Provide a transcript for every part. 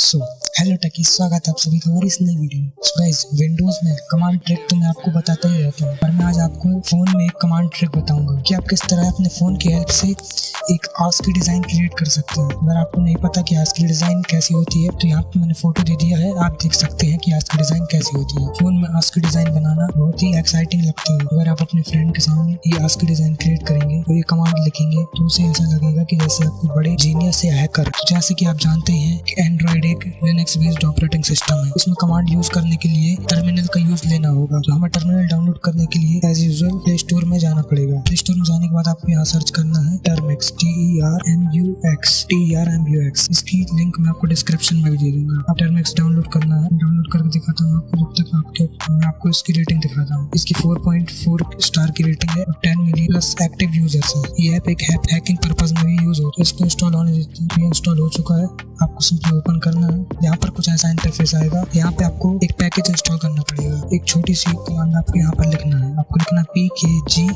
So hello टकी स्वागत है आप सभी का और इस नई वीडियो में। गाइस विंडोज़ में कमांड ट्रिक तो मैं आपको बताता ही रहता हूँ, पर मैं आज आपको फ़ोन में एक कमांड ट्रिक बताऊँगा कि आप किस तरह अपने फ़ोन की हेल्प से एक आस की डिज़ाइन क्रिएट कर सकते हैं। अगर आपको नहीं पता कि आज की डिज़ाइन कैसी होती है तो यहाँ पे मैंने फ़ोटो दे दिया है। आप देख सकते हैं कि आज की डिज़ाइन कैसी होती है। फ़ोन में आज की डिज़ाइन बनाना बहुत ही एक्साइटिंग लगता है। अगर आप अपने फ्रेंड के सामने ये आज की डिज़ाइन क्रिएट करेंगे और ये कमांड लिखेंगे तो उसे ऐसा लगेगा की जैसे आपको बड़े जीनियस या हैकर जैसे की आप जानते हैं एंड्रॉइड एक लिनक्स बेस्ड ऑपरेटिंग सिस्टम है। इसमें कमांड यूज़ करने के लिए टर्मिनल का यूज़ लेना होगा। तो हमें टर्मिनल डाउनलोड करने के लिए एज यूजल प्ले स्टोर में जाना पड़ेगा। प्ले स्टोर में जाने के बाद आपको यहाँ सर्च करना है Termux T E R M U X T R M U X इसकी लिंक मैं आपको डिस्क्रिप्शन में भी दे दूँगा। आप टर्मिक्स डाउनलोड करना है। डाउनलोड करके दिखाता हूँ आपको। जब तक आपके मैं आपको इसकी रेटिंग दिखाता हूँ। इसकी 4.4 स्टार की रेटिंग है और 10 मिलियन प्लस एक्टिव यूज़र्स है। ये ऐप एक हैकिंग पर्पज में भी यूज़ होता है। इसको इंस्टॉल होने देते इंस्टॉल हो चुका है। आपको सिंपली ओपन करना है। यहाँ पर कुछ ऐसा इंटरफेस आएगा। यहाँ पे आपको एक पैकेज इंस्टॉल करना पड़ेगा। एक छोटी सी कमांड आपको यहाँ पर लिखना है। आपको लिखना P K G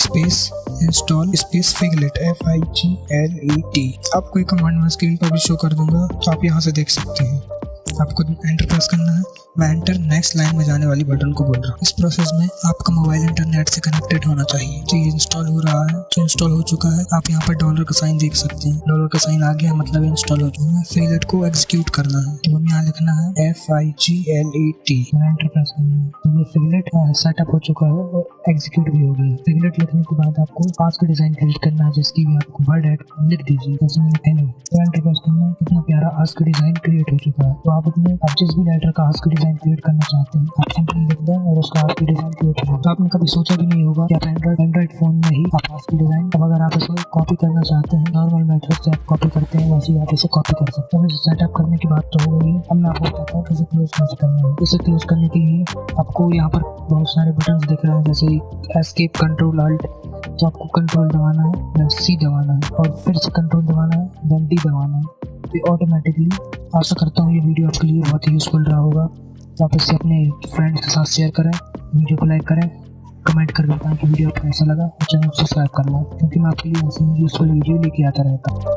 space install space figlet F I G L E T आपको एक कमांड मैं स्क्रीन पर भी शो कर दूँगा तो आप यहाँ से देख सकते हैं। आपको एंटर प्रेस करना है। मैं एंटर नेक्स्ट लाइन में जाने वाली बटन को बोल रहा हूँ। इस प्रोसेस में आपका मोबाइल इंटरनेट से कनेक्टेड होना चाहिए। ये इंस्टॉल हो रहा है तो इंस्टॉल हो चुका है, आप यहाँ पर डॉलर का साइन देख सकते हैं। डॉलर का साइन आ गया मतलब इंस्टॉल हो चुका है। फिलेट को एग्जीक्यूट करना है। तो हमें यहाँ लिखना है F I G L E T enter press करना है। तो ये सेटअप हो चुका है और एग्जीक्यूट भी हो गया फिलेट लिखने के बाद आपको पास का डिज़ाइन क्रिएट करना है, जिसकी भी आपको वर्ड एड लिख दीजिए। जैसे हेलो एंटर प्रेस करना है। कितना प्यारा आज का डिज़ाइन क्रिएट हो चुका है। तो आप अपने आप जिस भी लेटर का आज का डिज़ाइन क्रिएट करना चाहते हैं। आप सिंपली लिख दें और उसका आज की डिज़ाइन क्रिएट करें तो आपने कभी सोचा भी नहीं होगा कि आप एंड्रॉइड एंड्रॉइड फ़ोन में ही आप आज की डिज़ाइन अब अगर आप इसे कॉपी करना चाहते हैं नॉर्मल मेथड से आप कॉपी करते हैं, वैसे आप इसे कॉपी कर सकते हैं। सेटअप करने की बात तो हो गई। अब मैं आपको बताता हूँ इसे क्लोज कैसे करना है। इसे क्लोज करने के लिए आपको यहाँ पर बहुत सारे बटन दिख रहे हैं, जैसे एस्केप कंट्रोल अल्ट तो आपको कंट्रोल दबाना है सी दबाना है, और फिर से कंट्रोल दबाना है देन डी दबाना है। तो ऑटोमेटिकली आशा करता हूँ ये वीडियो आपके लिए बहुत ही यूज़फुल रहा होगा। आप इसे अपने फ्रेंड्स के साथ शेयर करें वीडियो को लाइक करें कमेंट करके बताएँ कि वीडियो आपको कैसा लगा और चैनल सब्सक्राइब कर करना क्योंकि मैं आपके लिए ऐसी यूज़फुल वीडियो लेके आता रहता हूँ।